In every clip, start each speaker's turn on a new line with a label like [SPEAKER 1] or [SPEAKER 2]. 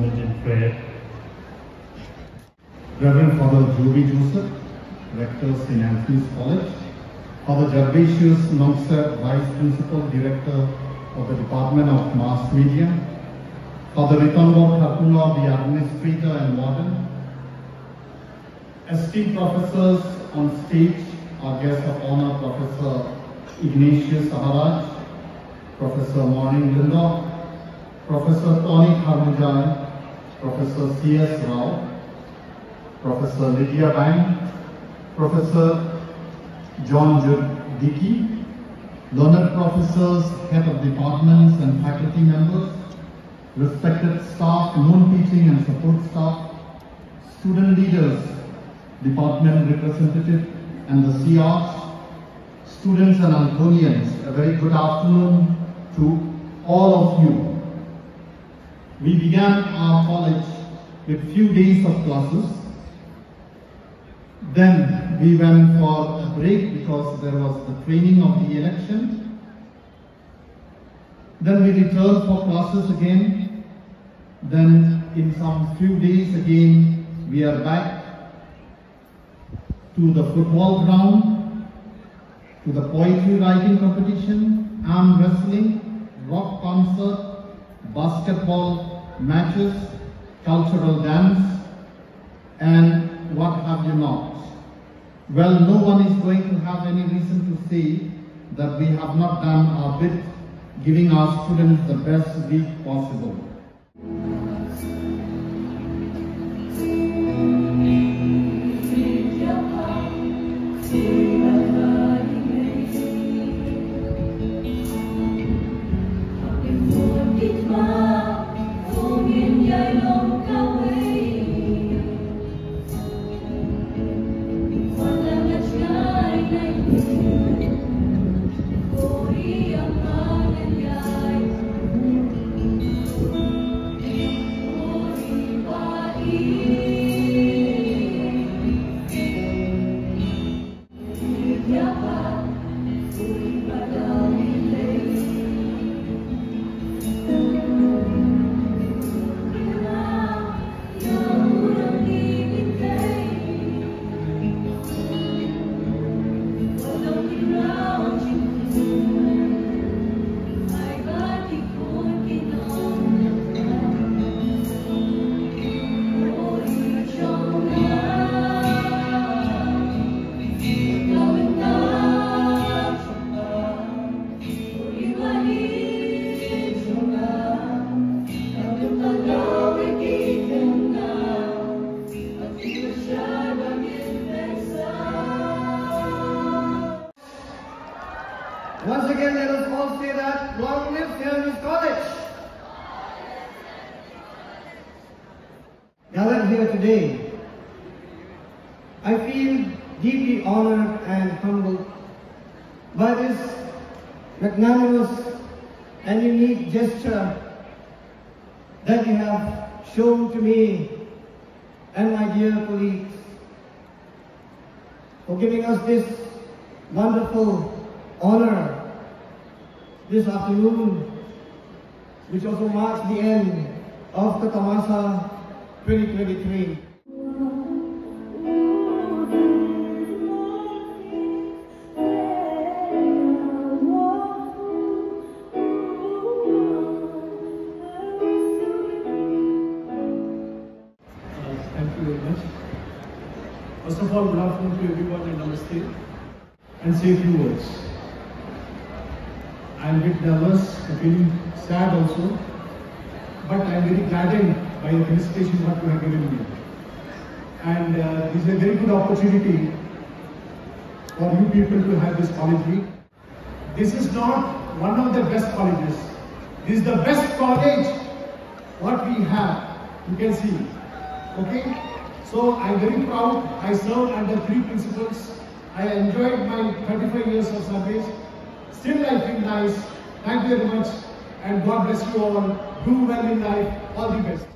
[SPEAKER 1] moment in prayer?
[SPEAKER 2] Reverend Father Joby Joseph, Rector St. Anthony's College, Father Gervasius Nongser, Vice Principal Director of the Department of Mass Media, Father Ritanwar Khatuna, the Administrator and Warden, esteemed professors on stage, our guest of honor, Professor Ignatius Saharaj, Professor Morning Linda, Professor Tony Harmujai, Professor C.S. Rao, Professor Lydia Bang, Professor John Dickey, learned professors, head of departments and faculty members, respected staff, non-teaching and support staff, student leaders, department representative and the CRs, students and Antonians, a very good afternoon to all of you. We began our college with few days of classes. Then we went for a break because there was the training of the election. Then we returned for classes again. Then in some few days again, we are back to the football ground, to the poetry writing competition, arm wrestling, rock concert, basketball matches, cultural dance, and what have you not. Well, no one is going to have any reason to say that we have not done our bit, giving our students the best week possible.
[SPEAKER 3] Afternoon, which also marks the end of the Tamasa 2023.
[SPEAKER 4] Uh, Thank you very much. First of all, good afternoon to everyone and namaste. And say a few words. I'm a bit nervous, feeling sad also, but I'm very gladdened by the felicitation what you have given me. And uh, this is a very good opportunity for you people to have this college week. This is not one of the best colleges. This is the best college what we have. You can see. Okay? So I'm very proud. I served under three principals. I enjoyed my 35 years of service. Still I feel nice. Thank you very much. And God bless you all. Do well in life. All the best.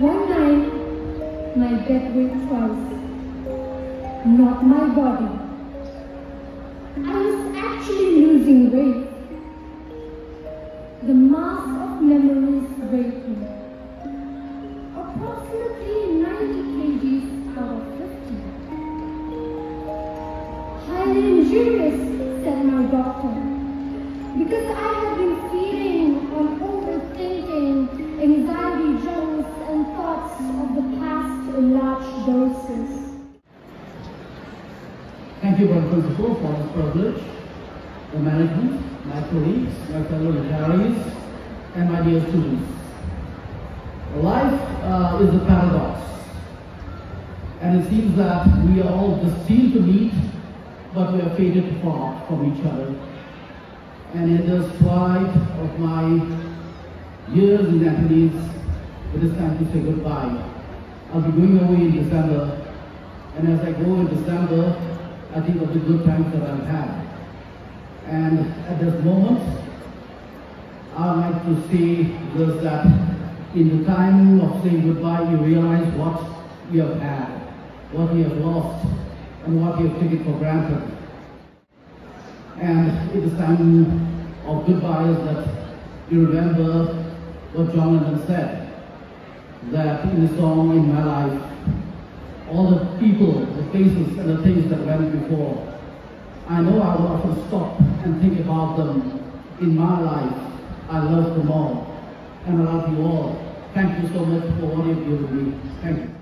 [SPEAKER 5] One night, my death will twice, not my body. I was actually losing weight,
[SPEAKER 6] the mass of memories breaking.
[SPEAKER 7] Fellow retirees, and my dear students. Life uh, is a paradox, and it seems that we are all destined to meet, but we are fated to part from each other. And in the twilight of my years in Nepalese, it is time to say goodbye. I'll be going away in December, and as I go in December, I think of the good times that I've had. And at this moment, I'd like to say just that in the time of saying goodbye, you realize what you have had, what you have lost, and what you have taken for granted. And it is time of goodbyes that you remember what Lennon said, that in the song In My Life, all the people, the faces, and the things that went before. I know I will often stop and think about them in my life. I love them all, and I love you all. Thank you so much for what you've given me. Thank you.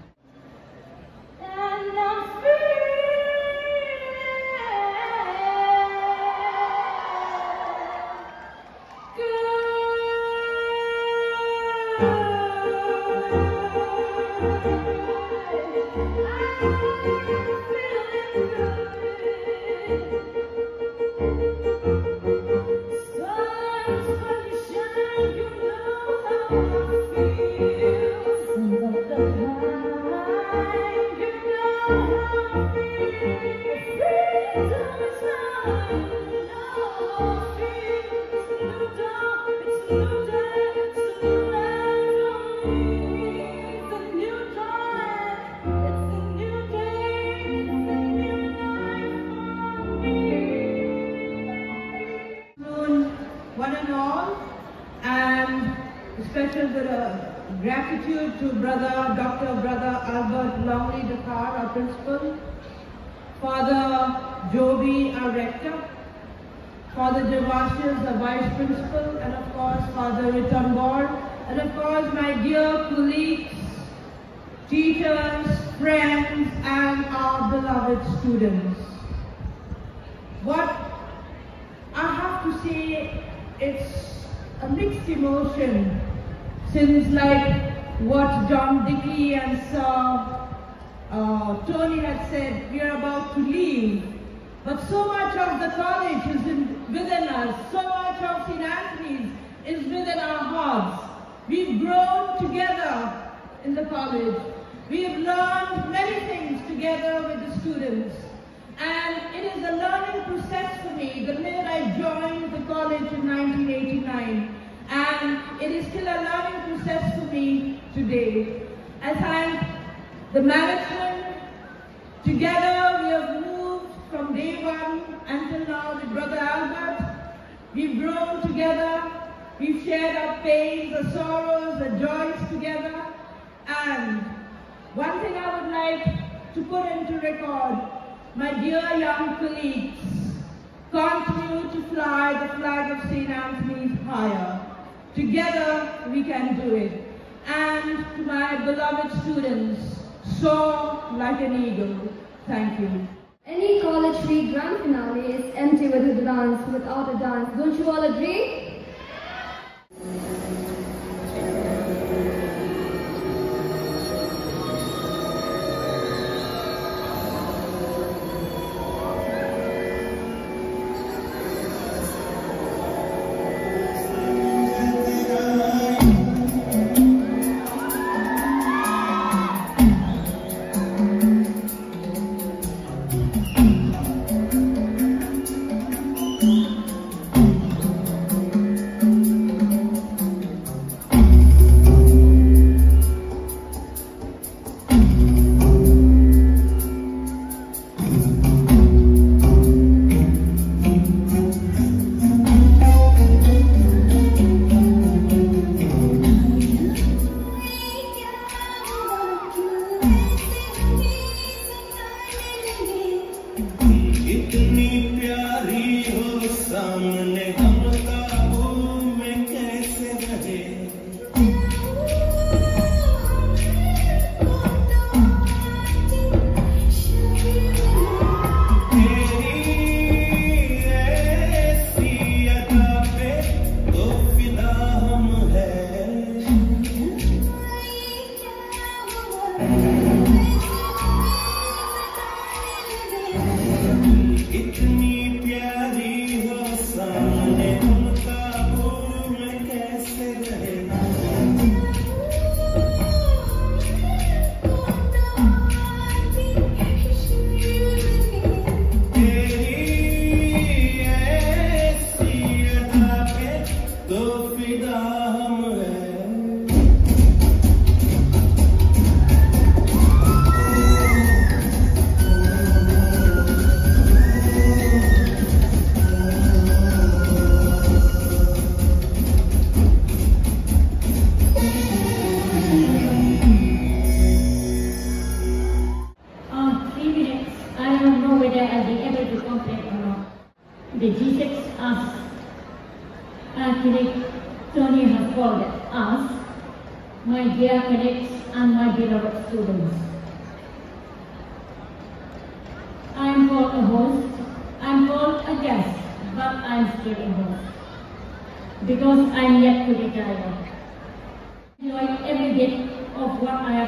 [SPEAKER 8] Students. What I have to say it's a mixed emotion since like what John Dickey and Sir uh, Tony had said, we are about to leave. But so much of the college is in, within us, so much of St. Anthony's is within our hearts. We've grown together in the college. We have learned many things together with the students. And it is a learning process for me the minute I joined the college in 1989. And it is still a learning process for me today. As I thank the management. Together we have moved from day one until now with Brother Albert. We've grown together. We've shared our pains, our sorrows, our joys together. And one thing I would like to put into record my dear young colleagues, continue to fly the flag of St. Anthony's higher. Together we can do it. And to my beloved students, soar like an eagle. Thank you.
[SPEAKER 6] Any college week grand finale is empty without a dance, without a dance. Don't you all agree?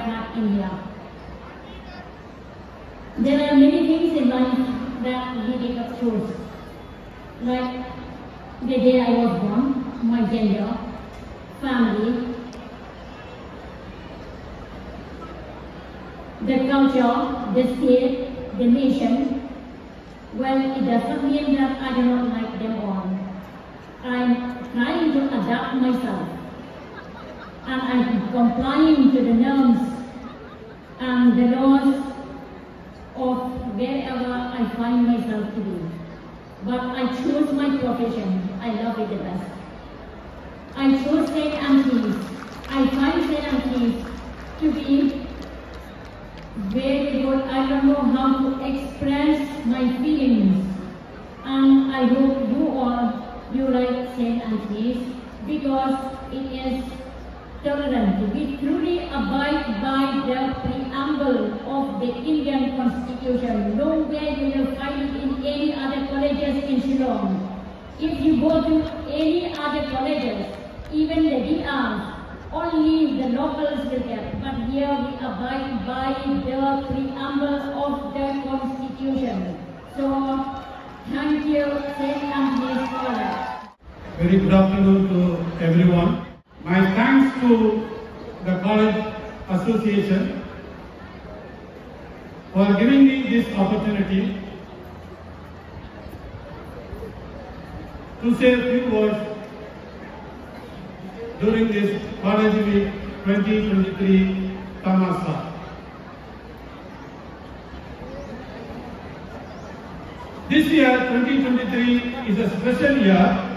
[SPEAKER 6] Of what I have had. There are many things in life that we take up choose. Like the day I was born, my gender, family, the culture, the state, the nation. Well, it doesn't mean that I do not like them all. I'm trying to adapt myself and I'm complying to the norms and the laws of wherever I find myself to be. But I choose my profession. I love it the best. I chose St. Anthony's. I find St. Anthony's to be very good. I don't know how to express my feelings. And I hope you all, you like St. Anthony's because it is tolerant. We truly abide by the preamble of the Indian Constitution. Nowhere you will find it in any other colleges in Shillong. If you go to any other colleges, even the DRs, only the locals will get. But here we abide by the preamble of the Constitution. So, thank you, St. Anthony's College.
[SPEAKER 9] Very good afternoon to everyone. My thanks to the College Association for giving me this opportunity to say a few words during this College Week 2023 Tamasa. This year, 2023, is a special year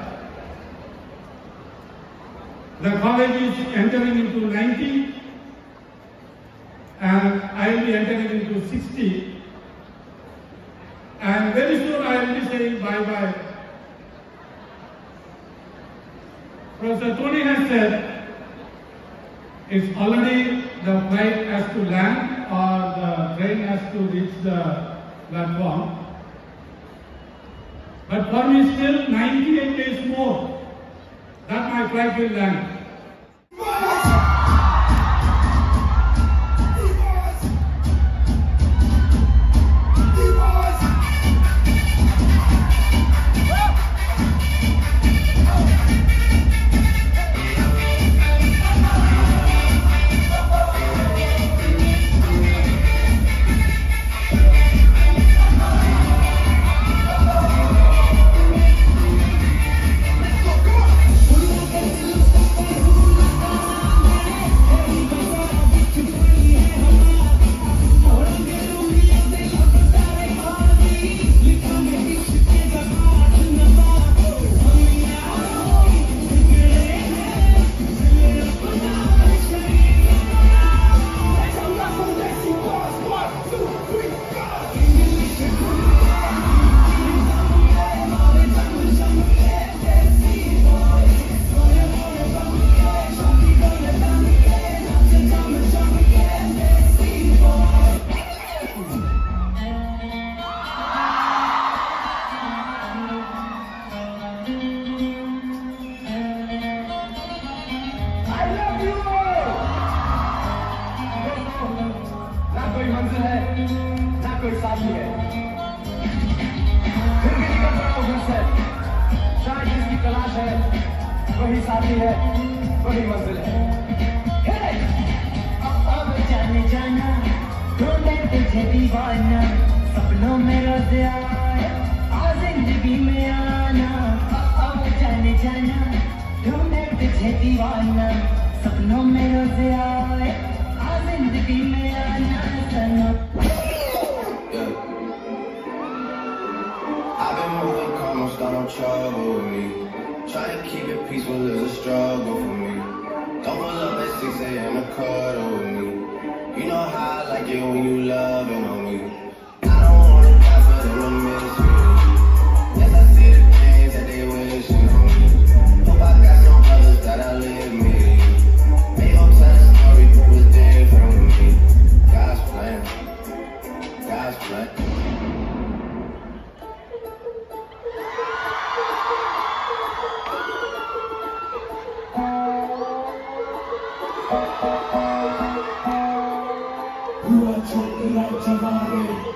[SPEAKER 9] the college is entering into 90 and I will be entering into 60 and very soon I will be saying bye-bye. Professor Tony has said it's already the flight has to land or the train has to reach the platform. But for me still 98 days more that my flight will land.
[SPEAKER 10] दीवाना सपनों में रोज आए आ जिंदगी में आना अब जाने जाना ढूंढे तुझे दीवाना सपनों में रोज आए आ जिंदगी में आना सनम
[SPEAKER 11] I've been moving calm, don't start no trouble with me. Try to keep it peaceful is a struggle for me. wanna cuddle with me. You know how I like it when you loving on me. I don't wanna die, but I'm a mystery. Yes, I see the things that they wishing on me. Hope I got some brothers that I live me. They hope that story was different with me. God's plan, God's plan.
[SPEAKER 10] Surviving.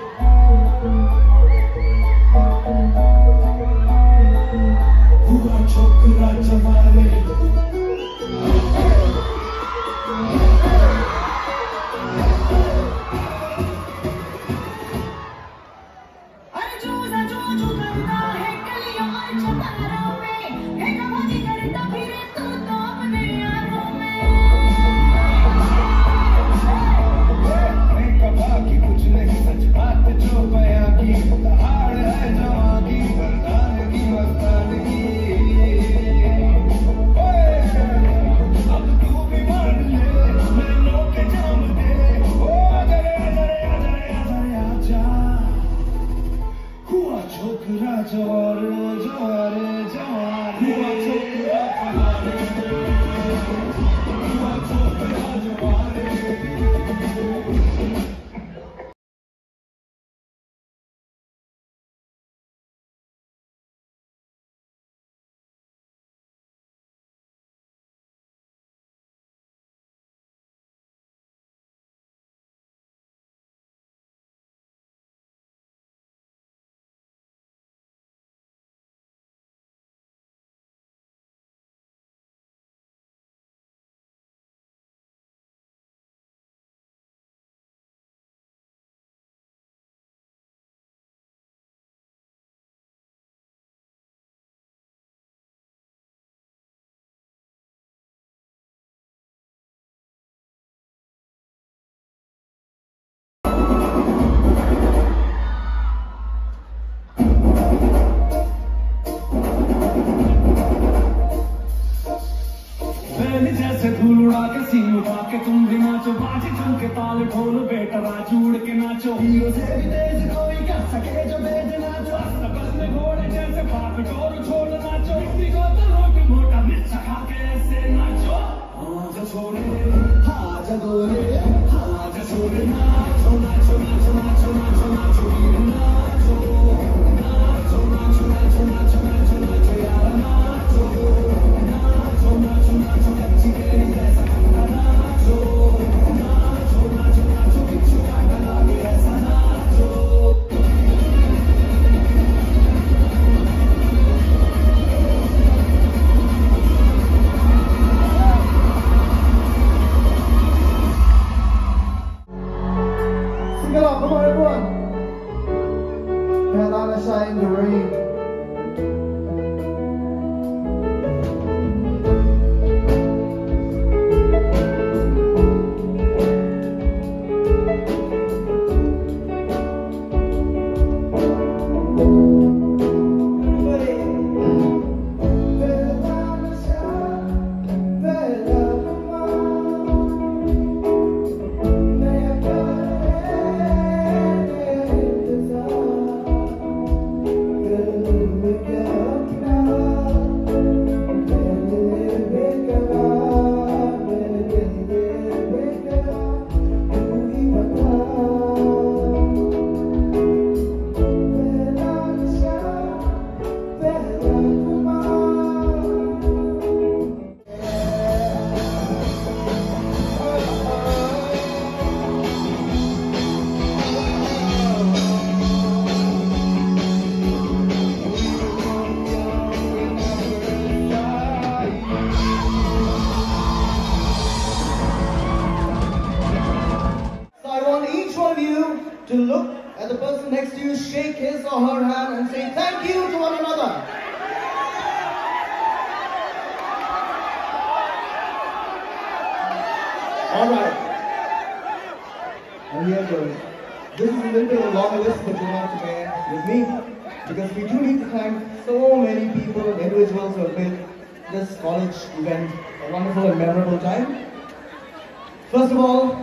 [SPEAKER 10] बैल जैसे धूल उड़ा के scene उठा के तुम भी नाचो, बाजी चुन के ताल ढोल बेटा राजू उड़ के नाचो। हीरो से भी तेज कोई कर सके जो बेज नाचो। अस्तबल में घोड़े जैसे पाप चोर छोड़ नाचो। किसी को तो रोक मोटा मिर्च खा के ऐसे नाचो। हाँ जो छोड़े हाँ जो गोरे हाँ जो छोड़े नाचो नाचो नाचो नाचो नाचो नाचो
[SPEAKER 3] you, shake his or her hand, and say thank you to one another. All right. And here goes. This is a little bit of a long list, but you have to bear with me because we do need to thank so many people and individuals who have made this college event a wonderful and memorable time. First of all,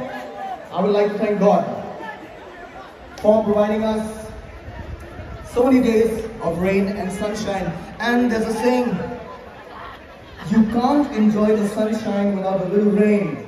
[SPEAKER 3] I would like to thank God for providing us so many days of rain and sunshine. And there's a saying, you can't enjoy the sunshine without a little rain.